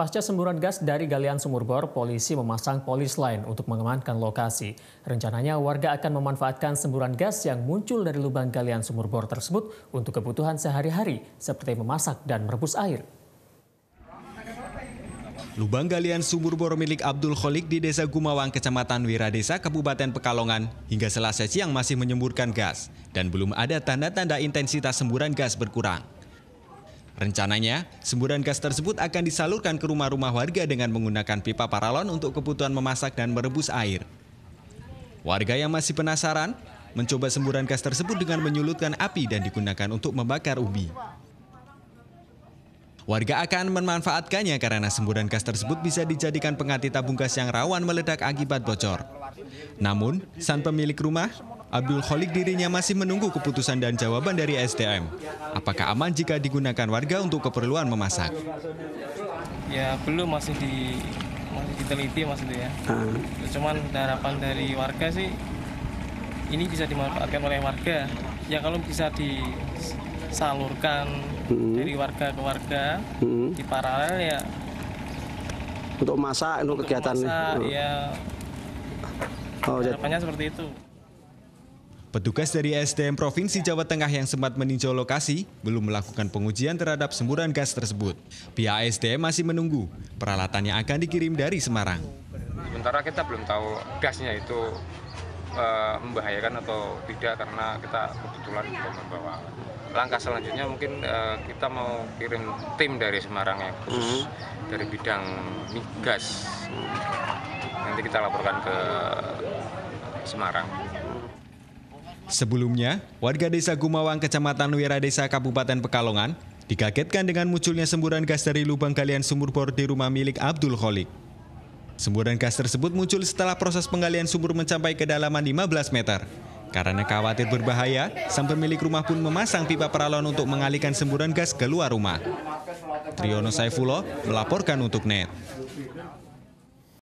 Pasca semburan gas dari galian sumur bor, polisi memasang polis lain untuk mengamankan lokasi. Rencananya warga akan memanfaatkan semburan gas yang muncul dari lubang galian sumur bor tersebut untuk kebutuhan sehari-hari seperti memasak dan merebus air. Lubang galian sumur bor milik Abdul Kholik di Desa Gumawang, Kecamatan Wiradesa, Kabupaten Pekalongan, hingga selasa siang masih menyemburkan gas dan belum ada tanda-tanda intensitas semburan gas berkurang. Rencananya, semburan gas tersebut akan disalurkan ke rumah-rumah warga dengan menggunakan pipa paralon untuk kebutuhan memasak dan merebus air. Warga yang masih penasaran mencoba semburan gas tersebut dengan menyulutkan api dan digunakan untuk membakar ubi. Warga akan memanfaatkannya karena semburan gas tersebut bisa dijadikan pengganti tabung gas yang rawan meledak akibat bocor. Namun, sang pemilik rumah Abdul Kholik dirinya masih menunggu keputusan dan jawaban dari SDM. Apakah aman jika digunakan warga untuk keperluan memasak? Ya belum masih di masih diteliti mas itu ya. Hmm. Cuman harapan dari warga sih ini bisa dimanfaatkan oleh warga. Ya kalau bisa disalurkan hmm. dari warga ke warga hmm. di paralel ya. Untuk masak, untuk, untuk kegiatan. Masak, hmm. ya. Oh, harapannya seperti itu. Petugas dari SDM Provinsi Jawa Tengah yang sempat meninjau lokasi belum melakukan pengujian terhadap semburan gas tersebut. Pihak SDM masih menunggu peralatannya akan dikirim dari Semarang. Sementara kita belum tahu gasnya itu uh, membahayakan atau tidak karena kita kebetulan belum membawa. Langkah selanjutnya mungkin uh, kita mau kirim tim dari Semarang yang khusus hmm. dari bidang migas. Nanti kita laporkan ke Semarang. Sebelumnya, warga desa Gumawang, Kecamatan Wiradesa, Kabupaten Pekalongan, dikagetkan dengan munculnya semburan gas dari lubang galian sumur bor di rumah milik Abdul Kholik. Semburan gas tersebut muncul setelah proses penggalian sumur mencapai kedalaman 15 meter. Karena khawatir berbahaya, sang pemilik rumah pun memasang pipa peralon untuk mengalihkan semburan gas keluar rumah. Triono Saifullah melaporkan untuk NET.